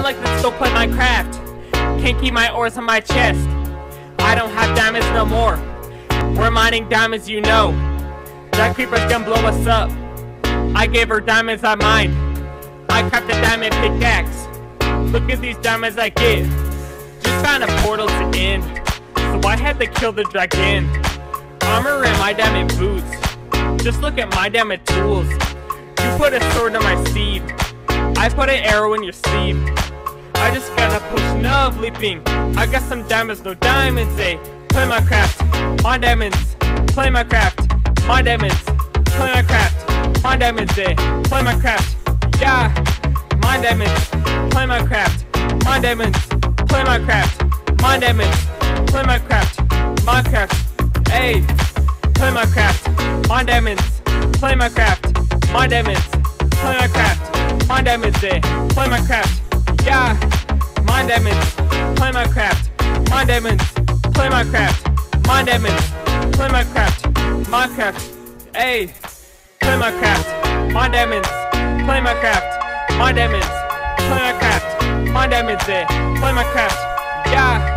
I'm like, let's go play Minecraft. Can't keep my ores on my chest. I don't have diamonds no more. We're mining diamonds, you know. That creeper's gonna blow us up. I gave her diamonds I mined. I crafted diamond pickaxe. Look at these diamonds I get. Just found a portal to end. So I had to kill the dragon. Armor and my diamond boots. Just look at my diamond tools. You put a sword in my sleeve. I put an arrow in your sleeve. I just gotta push enough leaping. I got some diamonds, no diamonds, eh? Play Minecraft, my diamonds. Play Minecraft, my diamonds. Play Minecraft, my diamonds, eh? Play Minecraft, yeah. My diamonds, play Minecraft, my diamonds. Play Minecraft, my diamonds. Play Minecraft, my craft, hey. Play Minecraft, my diamonds. Play Minecraft, my diamonds. Play Minecraft, my diamonds, eh? Play Minecraft, yeah. My diamonds, play Minecraft, my diamonds. Play Minecraft, my diamonds. Play Minecraft, my craft, hey. Play Minecraft, my diamonds. Play Minecraft, my diamonds. Play Minecraft, my diamonds, eh? Play Minecraft, yeah.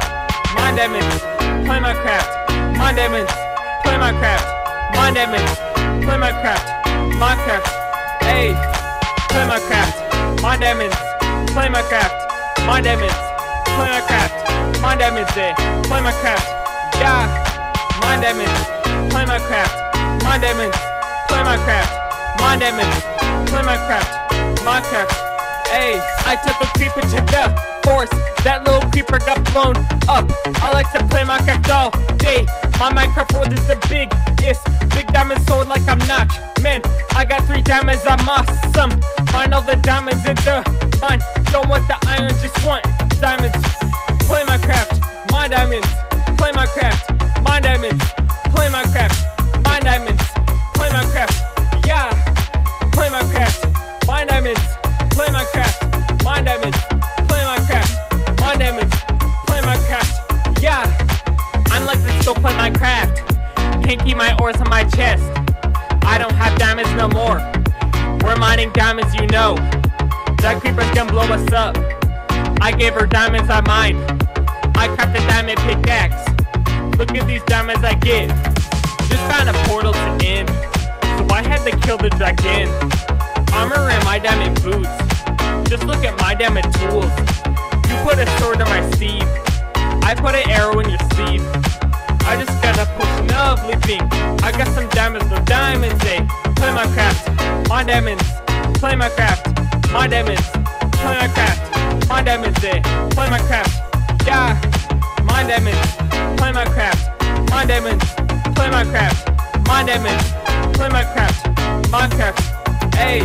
My diamonds, play Minecraft, my diamonds. Play Minecraft, my diamonds. Play Minecraft, my craft, hey. Play Minecraft, my diamonds. Play Minecraft, my diamonds. Play Minecraft, my diamonds, eh? Play Minecraft, yeah. My diamonds, play Minecraft, my diamonds. Play Minecraft, my diamonds. Play Minecraft, my craft, hey. I took a creeper to the forest. That little creeper got blown up. I like to play Minecraft all day. My Minecraft world is biggest. Big sword like I'm not. Man, I got three diamonds, I'm awesome. Find all the diamonds in the mine. Don't want the iron, just want diamonds. Play Minecraft, my diamonds. Play Minecraft, my diamonds. Play Minecraft, my diamonds. Play Minecraft, yeah. Play Minecraft, my diamonds. Play Minecraft, my diamonds. Play Minecraft, my diamonds. Play my craft, yeah. I'm like, let's go play Minecraft. Can't keep my ores on my chest. I don't have diamonds no more. We're mining diamonds, you know. That creeper's gonna blow us up. I gave her diamonds I mined. I crafted diamond pickaxe. Look at these diamonds I get. Just found a portal to end. So I had to kill the dragon. Armor and my diamond boots. Just look at my diamond tools. You put a sword in my sleeve. I put an arrow in your sleeve. My craft, my diamonds. Play Minecraft, my diamonds. Play Minecraft, my diamonds, eh? Play Minecraft, yeah. My diamonds. Play Minecraft, my diamonds. Play Minecraft, my diamonds. Play my craft, Minecraft, hey.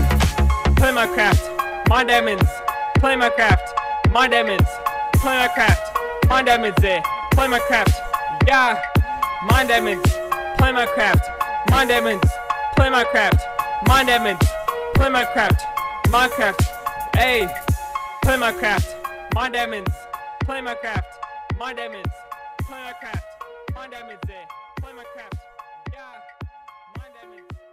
Play Minecraft, my diamonds. Play Minecraft, my diamonds. Play Minecraft, my diamonds, eh? Play Minecraft, yeah. My diamonds. Play Minecraft, my diamonds. Play Minecraft. Mind admins. Play Minecraft. Minecraft. Hey. Play Minecraft. Mind admins. Play Minecraft. Mind admins. Eh. Play Minecraft. Mind admins. Play Minecraft. Yeah. Mind admins.